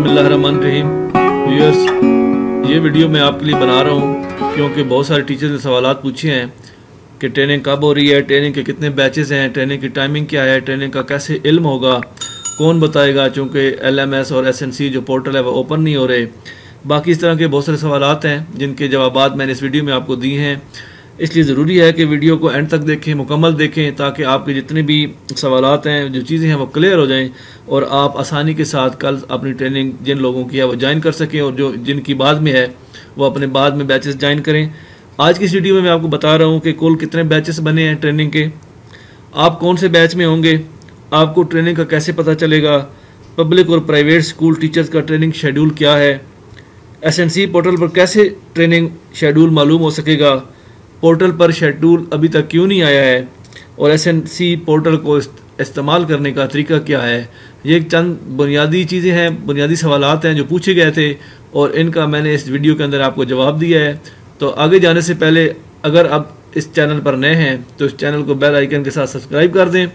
بسم اللہ الرحمن الرحیم ویورس یہ ویڈیو میں آپ کے لیے بنا رہا ہوں کیونکہ بہت سارے ٹیچرز نے سوالات پوچھے ہیں کہ ٹریننگ کب ہو رہی ہے ٹریننگ کے کتنے بیچز ہیں ٹریننگ کی ٹائمنگ کیا ہے ٹریننگ کا کیسے علم ہوگا، کون بتائے گا چونکہ ایل ایم ایس اور ایس این سی جو پورٹل ہے وہ اوپن نہیں ہو رہے. باقی اس طرح کے بہت سارے سوالات ہیں جن کے جوابات میں نے اس ویڈیو میں آپ کو دی ہیں. اس لیے ضروری ہے کہ ویڈیو کو اینڈ تک دیکھیں، مکمل دیکھیں، تاکہ آپ کے جتنے بھی سوالات ہیں، جو چیزیں ہیں، وہ کلیئر ہو جائیں اور آپ آسانی کے ساتھ کل اپنی ٹریننگ جن لوگوں کی ہے وہ جوائن کر سکیں اور جو جن کی بعد میں ہے، وہ اپنے بعد میں بیچز جوائن کریں۔ آج کی اس ویڈیو میں میں آپ کو بتا رہا ہوں کہ کل کتنے بیچز بنے ہیں ٹریننگ کے۔ آپ کون سے بیچ میں ہوں گے؟ آپ کو ٹریننگ کا کیسے پتہ چلے گا؟ پبلک اور پرائیویٹ سکول ٹیچرز کا ٹریننگ شیڈول کیا ہے؟ ایس این سی پورٹل پر کیسے ٹریننگ شیڈول معلوم ہو سکے گا؟ پورٹل پر شیڈول ابھی تک کیوں نہیں آیا ہے اور ایس این سی پورٹل کو استعمال کرنے کا طریقہ کیا ہے؟ یہ چند بنیادی چیزیں ہیں، بنیادی سوالات ہیں جو پوچھے گئے تھے اور ان کا میں نے اس ویڈیو کے اندر آپ کو جواب دیا ہے۔ تو آگے جانے سے پہلے اگر آپ اس چینل پر نئے ہیں تو اس چینل کو بیل آئیکن کے ساتھ سبسکرائب کر دیں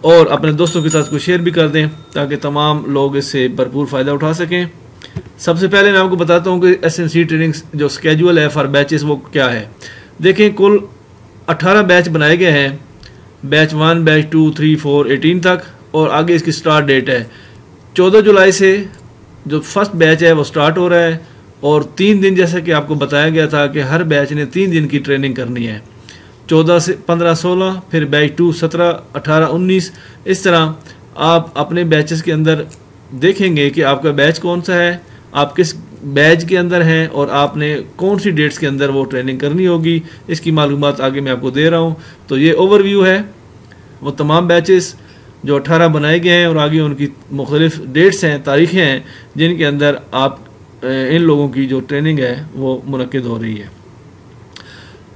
اور اپنے دوستوں کے ساتھ کو شیئر بھی کر دیں تاکہ تمام لوگ اس سے بھرپور فائدہ اٹھا سکیں۔ سب سے پہلے میں آپ کو بتاتا ہوں کہ ایس این سی ٹریننگ جو اسکیجول ہے فار بیچز وہ کیا ہے۔ دیکھیں کل اٹھارہ بیچ بنائے گئے ہیں۔ Batch one batch two three four eighteen تک اور آگے اس کی سٹارٹ ڈیٹ ہے۔ چودہ جولائی سے جو فرسٹ بیچ ہے وہ سٹارٹ ہو رہا ہے اور تین دن جیسا کہ آپ کو بتایا گیا تھا کہ ہر بیچ نے تین دن کی ٹریننگ کرنی ہے۔ چودہ سے پندرہ سولہ، پھر بیچ ٹو سترہ، اٹھارہ انیس۔ اس طرح آپ اپنے بیچز کے اندر دیکھیں گے کہ آپ کا بیچ کون سا ہے۔ آپ کس بیچ کے اندر ہیں اور آپ نے کون سی ڈیٹس کے اندر وہ ٹریننگ کرنی ہوگی، اس کی معلومات آگے میں آپ کو دے رہا ہوں۔ تو یہ اوور ویو ہے، وہ تمام بیچز جو اٹھارہ بنائے گئے ہیں اور آگے ان کی مختلف ڈیٹس ہیں، تاریخیں ہیں، جن کے اندر آپ ان لوگوں کی جو ٹریننگ ہے، وہ منعقد ہو رہی ہے۔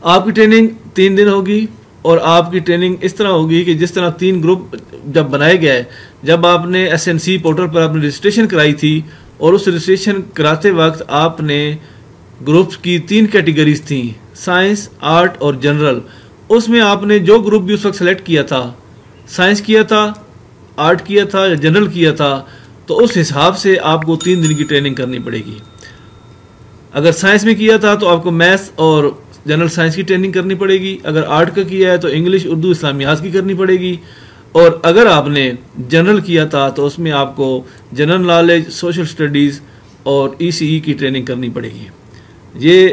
آپ کی ٹریننگ تین دن ہوگی اور آپ کی ٹریننگ اس طرح ہوگی کہ جس طرح تین گروپ جب بنائے گئے، جب آپ نے ایس این سی پورٹل پر اپنی رجسٹریشن کرائی تھی اور اس رجسٹریشن کراتے وقت آپ نے گروپس کی تین کیٹیگریز تھیں سائنس آرٹ اور جنرل اس میں آپ نے جو گروپ بھی اس وقت سلیکٹ کیا تھا سائنس کیا تھا آرٹ کیا تھا یا جنرل کیا تھا، تو اس حساب سے آپ کو تین دن کی ٹریننگ کرنی پڑے گی۔ اگر سائنس میں کیا تھا تو آپ کو میتھس اور جنرل سائنس کی ٹریننگ کرنی پڑے گی۔ اگر آرٹ کا کیا ہے تو انگلش اردو، اسلامیات کی کرنی پڑے گی۔ اور اگر آپ نے جنرل کیا تھا تو اس میں آپ کو جنرل نالج، سوشل سٹڈیز اور ای سی ای کی ٹریننگ کرنی پڑے گی۔ یہ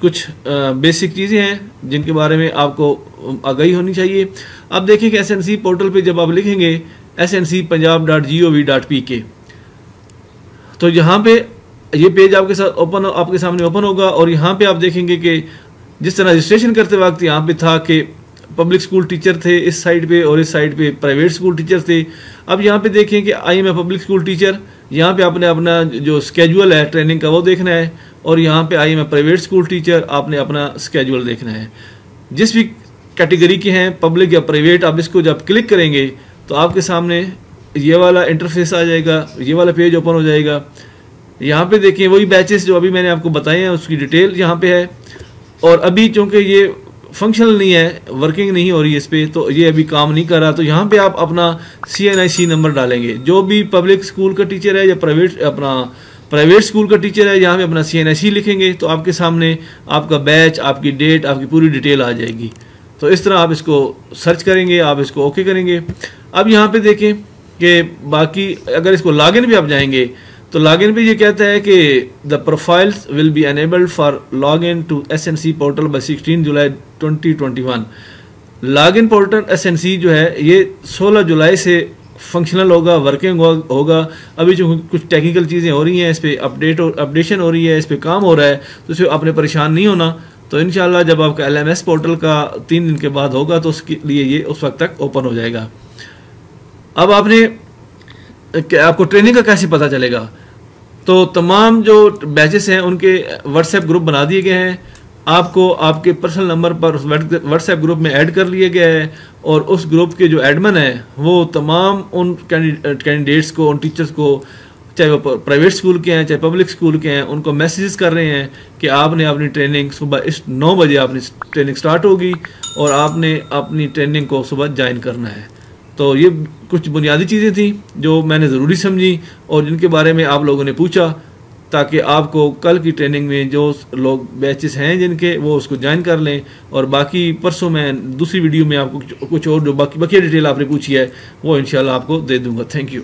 کچھ بیسک چیزیں ہیں جن کے بارے میں آپ کو آگاہی ہونی چاہیے۔ آپ دیکھیں کہ ایس این سی پورٹل پہ جب آپ لکھیں گے S N C Punjab dot G O V dot P K, تو یہاں پہ یہ پیج آپ کے ساتھ اوپن آپ کے سامنے اوپن ہوگا اور یہاں پہ آپ دیکھیں گے کہ جس طرح رجسٹریشن کرتے وقت یہاں پہ تھا کہ پبلک اسکول ٹیچر تھے اس سائڈ پہ اور اس سائڈ پہ پرائیویٹ اسکول ٹیچر تھے اب یہاں پہ دیکھیں کہ آئی میں پبلک اسکول ٹیچر یہاں پہ آپ نے اپنا جو اسکیجول ہے ٹریننگ کا وہ دیکھنا ہے اور یہاں پہ آئی میں پرائیویٹ اسکول ٹیچر آپ نے اپنا اسکیجول دیکھنا ہے جس بھی کیٹیگری کے ہیں پبلک یا پرائیویٹ آپ اس کو جب کلک کریں گے تو آپ کے سامنے یہ والا انٹرفیس آ جائے گا یہ والا پیج اوپن ہو جائے گا یہاں پہ دیکھیں وہی بیچز جو ابھی میں نے آپ کو بتائے ہیں اس کی ڈیٹیل یہاں پہ ہے اور ابھی چونکہ یہ فنکشنل نہیں ہے ورکنگ نہیں ہو رہی ہے اس پہ، تو یہ ابھی کام نہیں کر رہا، تو یہاں پہ آپ اپنا سی این آئی سی نمبر ڈالیں گے۔ جو بھی پبلک اسکول کا ٹیچر ہے یا پرائیویٹ اپنا پرائیویٹ اسکول کا ٹیچر ہے، یہاں پہ اپنا سی این آئی سی لکھیں گے، تو آپ کے سامنے آپ کا بیچ آپ کی ڈیٹ آپ کی پوری ڈیٹیل آ جائے گی۔ تو اس طرح آپ اس کو سرچ کریں گے، آپ اس کو اوکے کریں گے۔ اب یہاں پہ دیکھیں کہ باقی اگر اس کو لاگ ان بھی آپ جائیں گے تو لاگ ان پہ یہ کہتا ہے کہ the profiles will be enabled for log in to S N C portal by sixteen July twenty twenty one log in portal S N C جو ہے، یہ سولہ جولائی سے فنکشنل ہوگا ورکنگ ہوگا۔ ابھی جو کچھ ٹیکنیکل چیزیں ہو رہی ہیں، اس پہ اپڈیٹ اپڈیشن ہو رہی ہے، اس پہ کام ہو رہا ہے، تو اس پہ آپ نے پریشان نہیں ہونا۔ تو انشاءاللہ جب آپ کا ایل ایم ایس پورٹل کا تین دن کے بعد ہوگا، تو اس کے لیے یہ اس وقت تک اوپن ہو جائے گا۔ اب آپ نے آپ کو ٹریننگ کا کیسے پتہ چلے گا؟ تو تمام جو بیچز ہیں، ان کے واٹس ایپ گروپ بنا دیے گئے ہیں۔ آپ کو آپ کے پرسنل نمبر پر واٹس ایپ گروپ میں ایڈ کر لیے گئے ہیں۔ اور اس گروپ کے جو ایڈمن ہیں، وہ تمام ان کینڈیڈیٹس کو، ان ٹیچرس کو، چاہے وہ پرائیویٹ اسکول کے ہیں، چاہے پبلک اسکول کے ہیں، ان کو میسیجز کر رہے ہیں کہ آپ نے اپنی ٹریننگ صبح اس نو بجے آپ ٹریننگ سٹارٹ ہوگی اور آپ نے اپنی ٹریننگ کو صبح جوائن کرنا ہے۔ تو یہ کچھ بنیادی چیزیں تھیں جو میں نے ضروری سمجھی اور جن کے بارے میں آپ لوگوں نے پوچھا تاکہ آپ کو کل کی ٹریننگ میں جو لوگ بیچز ہیں جن کے وہ اس کو جوائن کر لیں اور باقی پرسوں میں دوسری ویڈیو میں آپ کو کچھ اور جو باقی بقیہ ڈیٹیل آپ نے پوچھی ہے وہ انشاءاللہ آپ کو دے دوں گا. Thank you